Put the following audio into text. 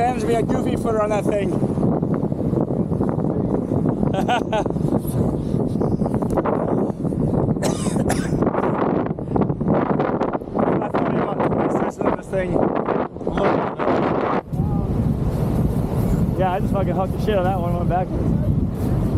Managed to be a goofy footer on that thing. Thing. Yeah, I just fucking hucked the shit on that one, went backwards.